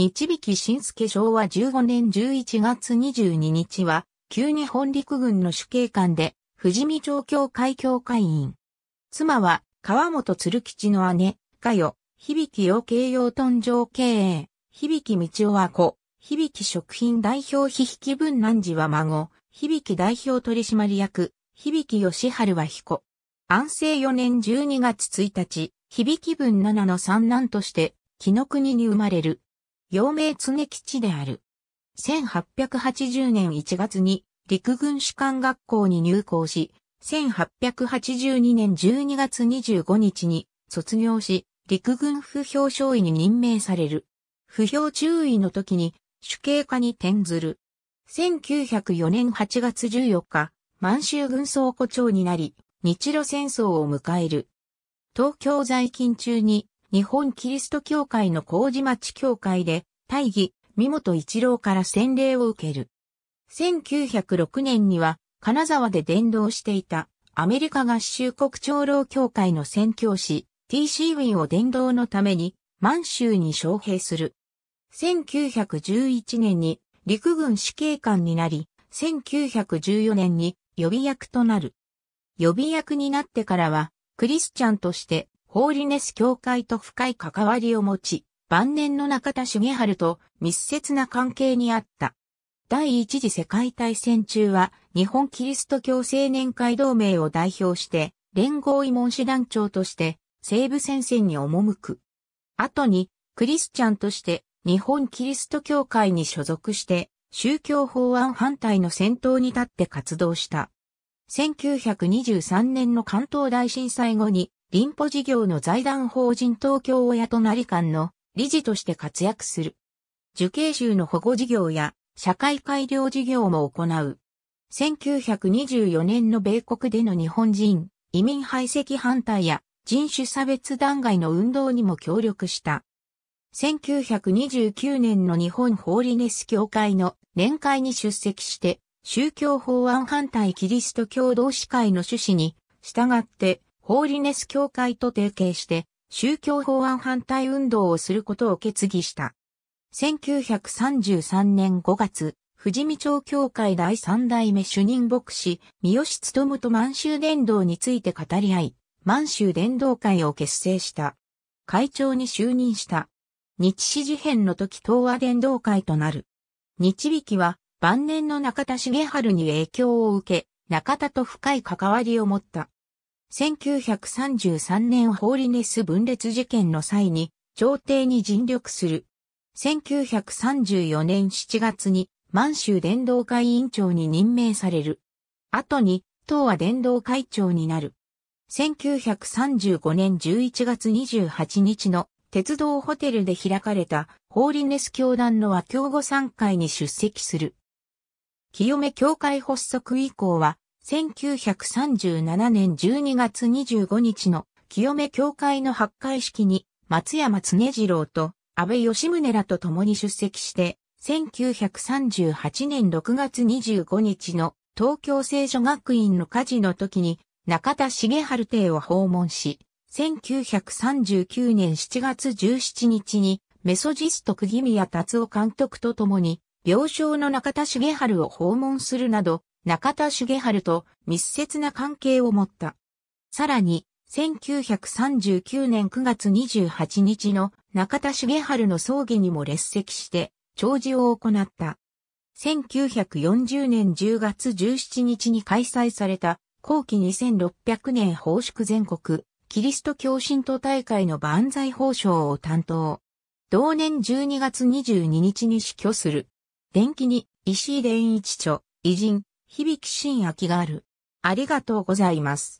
日引新助昭和15年11月22日は、旧日本陸軍の主計官で、富士見町教会教会員。妻は、川本鶴吉の姉、かよ、響養慶養豚場経営、響道夫は子、響食品代表非引分南寺は孫、響代表取締役、響義春は彦。安政4年12月1日、響分7の三男として、木の国に生まれる。陽明常吉である。1880年1月に陸軍士官学校に入校し、1882年12月25日に卒業し、陸軍不表彰位に任命される。不表注意の時に主刑課に転ずる。1904年8月14日、満州軍総庫長になり、日露戦争を迎える。東京在勤中に日本キリスト教会の麹町教会で大義、三本一郎から洗礼を受ける。1906年には金沢で伝道していたアメリカ合衆国長老協会の宣教師 T.C. ウィンを伝道のために満州に招聘する。1911年に陸軍司令官になり、1914年に予備役となる。予備役になってからは、クリスチャンとしてホーリネス教会と深い関わりを持ち、晩年の中田茂春と密接な関係にあった。第一次世界大戦中は日本キリスト教青年会同盟を代表して連合慰問師団長として西部戦線に赴く。後にクリスチャンとして日本キリスト教会に所属して宗教法案反対の先頭に立って活動した。1923年の関東大震災後に林保事業の財団法人東京親となり館の理事として活躍する。受刑囚の保護事業や社会改良事業も行う。1924年の米国での日本人移民排斥反対や人種差別弾劾の運動にも協力した。1929年の日本ホーリネス協会の年会に出席して宗教法案反対キリスト教同士会の趣旨に従ってホーリネス協会と提携して、宗教法案反対運動をすることを決議した。1933年5月、富士見町協会第三代目主任牧師、三好努と満州伝道について語り合い、満州伝道会を結成した。会長に就任した。日史事変の時東和伝道会となる。日引きは晩年の中田茂春に影響を受け、中田と深い関わりを持った。1933年ホーリネス分裂事件の際に、朝廷に尽力する。1934年7月に満州伝道会委員長に任命される。後に、東和伝道会長になる。1935年11月28日の鉄道ホテルで開かれたホーリネス教団の和教語参会に出席する。清め教会発足以降は1937年12月25日の清め教会の発会式に松山常次郎と安倍義宗らと共に出席して、1938年6月25日の東京聖書学院の火事の時に中田茂春邸を訪問し、1939年7月17日にメソジスト釘宮達夫監督と共に病床の中田茂春を訪問するなど中田茂春と密接な関係を持った。さらに、1939年9月28日の中田茂春の葬儀にも列席して、弔辞を行った。1940年10月17日に開催された後期2600年奉祝全国キリスト教神徒大会の万歳報奨を担当。同年12月22日に死去する。電気に石井伝一著、偉人、響き新秋がある。ありがとうございます。